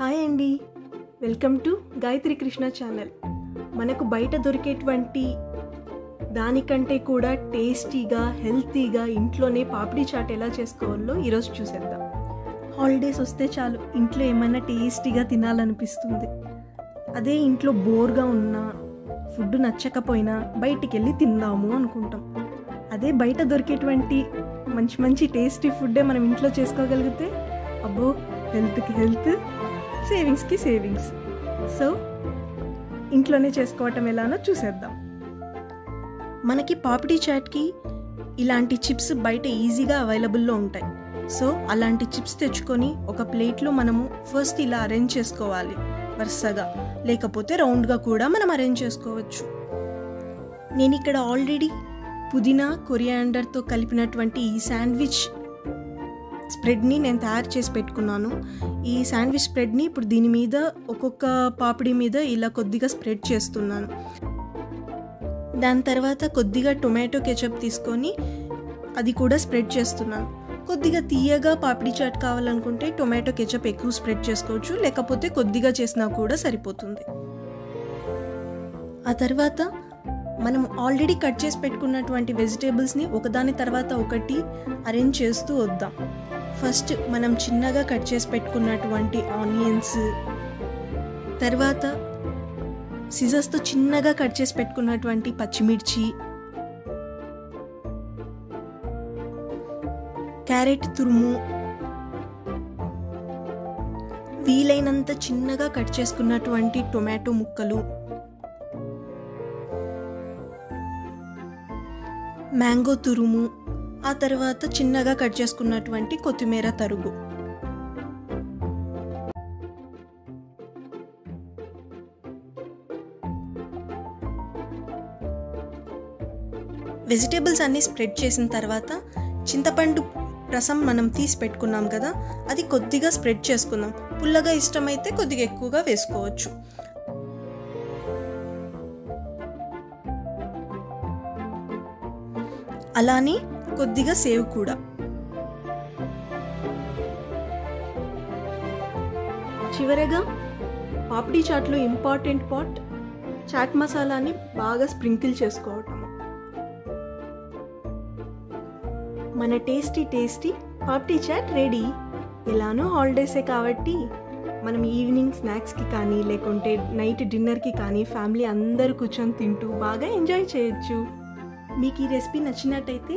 Hi అండి. Welcome to Gayatri Krishna channel. మనకు బయట దొరికేటువంటి దానికంటే కూడా టేస్టీగా హెల్తీగా ఇంట్లోనే పాపిడి చాట్ ఎలా చేసుకోవాలో ఈరోజు చూసేద్దాం. హాలిడేస్ వస్తే చాలు ఇంట్లో ఏమైనా టేస్టీగా తినాలనిపిస్తుంది. అదే ఇంట్లో బోర్గా ఉన్నా ఫుడ్ నచ్చకపోయినా బయటికి వెళ్ళి తిందాము అనుకుంటాం. అదే బయట దొరికేటువంటి మంచి మంచి టేస్టీ ఫుడ్డే మనం ఇంట్లో చేసుకోగలిగితే అబ్బో హెల్త్కి హెల్త్ సేవింగ్స్కి సేవింగ్స్. సో ఇంట్లోనే చేసుకోవటం ఎలానో చూసేద్దాం. మనకి పాపిడి చాట్కి ఇలాంటి చిప్స్ బయట ఈజీగా అవైలబుల్లో ఉంటాయి. సో అలాంటి చిప్స్ తెచ్చుకొని ఒక ప్లేట్లో మనము ఫస్ట్ ఇలా అరేంజ్ చేసుకోవాలి వరుసగా. లేకపోతే రౌండ్గా కూడా మనం అరేంజ్ చేసుకోవచ్చు. నేను ఇక్కడ ఆల్రెడీ పుదీనా కొరియాండర్తో కలిపినటువంటి ఈ శాండ్విచ్ స్ప్రెడ్ని నేను తయారు చేసి పెట్టుకున్నాను. ఈ శాండ్విచ్ స్ప్రెడ్ని ఇప్పుడు దీని మీద ఒక్కొక్క పాపిడి మీద ఇలా కొద్దిగా స్ప్రెడ్ చేస్తున్నాను. దాని తర్వాత కొద్దిగా టొమాటో కెచప్ తీసుకొని అది కూడా స్ప్రెడ్ చేస్తున్నాను. కొద్దిగా తీయగా పాపిడి చాట్ కావాలనుకుంటే టొమాటో కెచప్ ఎక్కువ స్ప్రెడ్ చేసుకోవచ్చు. లేకపోతే కొద్దిగా చేసినా కూడా సరిపోతుంది. ఆ తర్వాత మనం ఆల్రెడీ కట్ చేసి పెట్టుకున్నటువంటి వెజిటేబుల్స్ని ఒకదాని తర్వాత ఒకటి అరేంజ్ చేస్తూ వద్దాం. ఫస్ట్ మనం చిన్నగా కట్ చేసి పెట్టుకున్నటువంటి ఆనియన్స్ తర్వాత సిజర్స్తో చిన్నగా కట్ చేసి పెట్టుకున్నటువంటి పచ్చిమిర్చి క్యారెట్ తురుము వీలైనంత చిన్నగా కట్ చేసుకున్నటువంటి టొమాటో ముక్కలు మ్యాంగో తురుము ఆ తర్వాత చిన్నగా కట్ చేసుకున్నటువంటి కొత్తిమీర తరుగు. వెజిటేబుల్స్ అన్నీ స్ప్రెడ్ చేసిన తర్వాత చింతపండు రసం మనం తీసి పెట్టుకున్నాం కదా అది కొద్దిగా స్ప్రెడ్ చేసుకుందాం. పుల్లగా ఇష్టమైతే కొద్దిగా ఎక్కువగా వేసుకోవచ్చు. అలానే కొద్దిగా సేవ్ కూడా. చివరగా పాపిడి చాట్లో ఇంపార్టెంట్ పాట్ చాట్ మసాలాని బాగా స్ప్రింకిల్ చేసుకోవటం మన tasty tasty papdi chaat ready. ఎలానో హాలిడేసే కాబట్టి మనం ఈవినింగ్ స్నాక్స్కి కానీ లేకుంటే నైట్ డిన్నర్కి కానీ ఫ్యామిలీ అందరూ కూర్చొని తింటూ బాగా ఎంజాయ్ చేయొచ్చు. మీకు ఈ రెసిపీ నచ్చినట్టయితే